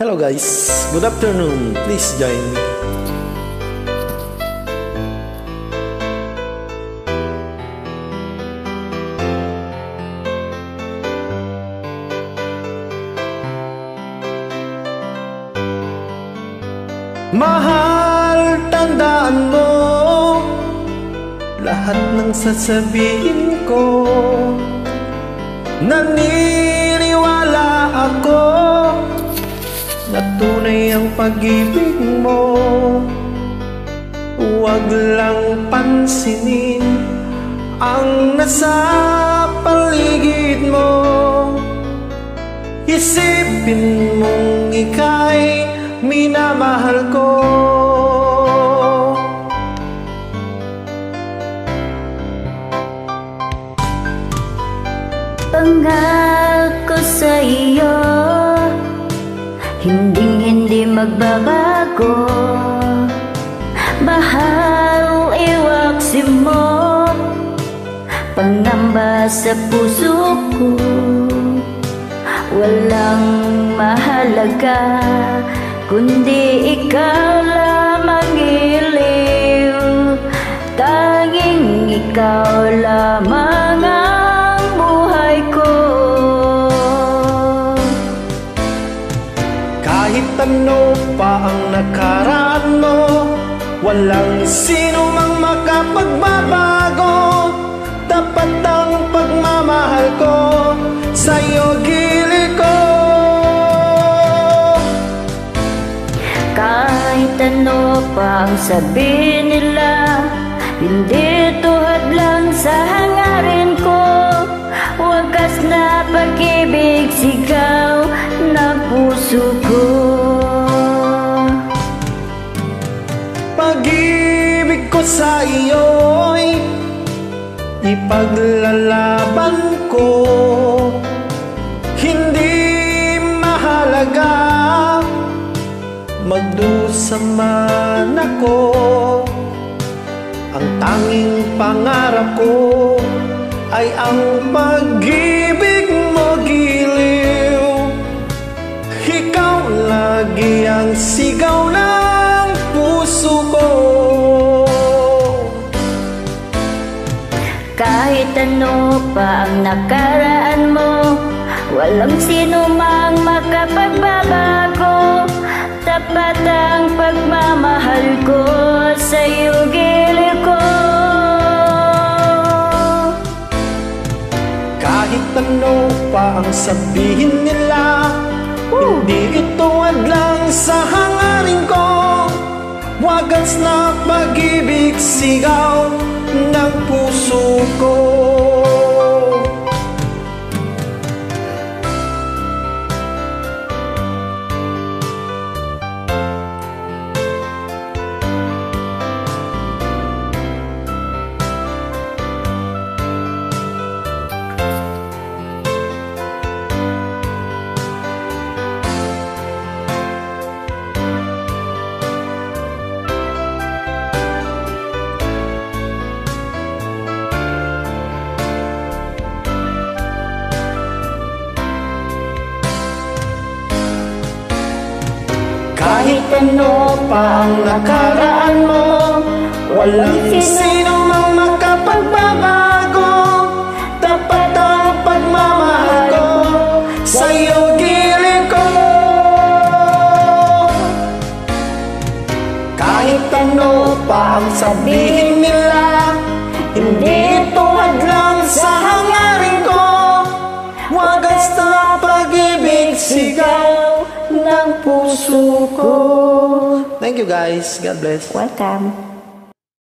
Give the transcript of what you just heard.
Hello guys, good afternoon. Please join me. Mahal, tandaan mo Lahat ng sasabihin ko Naniniwala pag-ibig mo. Huwag lang pansinin Ang nasa paligid mo. Isipin mong ika'y minamahal ko magbabago. Bahal iwaksin mo Pangamba sa puso ko. Walang mahalaga Kundi ikaw lamang iliw. Tanging ikaw lamang ang Kahit ano pa ang nakaraan mo Walang sino mang makapagbabago. Dapat ang pagmamahal ko Sa'yo gili ko. Kahit ano pa ang sabihin nila Hindi tuhad lang sa hangarin ko. Wagas na pag-ibig sigaw ng puso ko ko sa iyo'y Ipaglalaban ko. Hindi mahalaga Magdusa man ako Ang tanging pangarap ko Ay ang pag-ibig Kahit ano pa ang nakaraan mo. Walang sino mang makapagbabago. Tapat ang pagmamahal ko sa iyo gilid ko. Kahit ano pa ang sabihin nila Hindi ito adlang sa hangarin ko. Wagas na pag-ibig sigaw ng puso ko ano pa ang nakaraan mo? Walang sino mang makapagbabago. Tapat ang pagmamahal ko Sa'yo gilid ko. Kahit ano pa ang sabihin nila puso ko Thank you guys. God bless. Welcome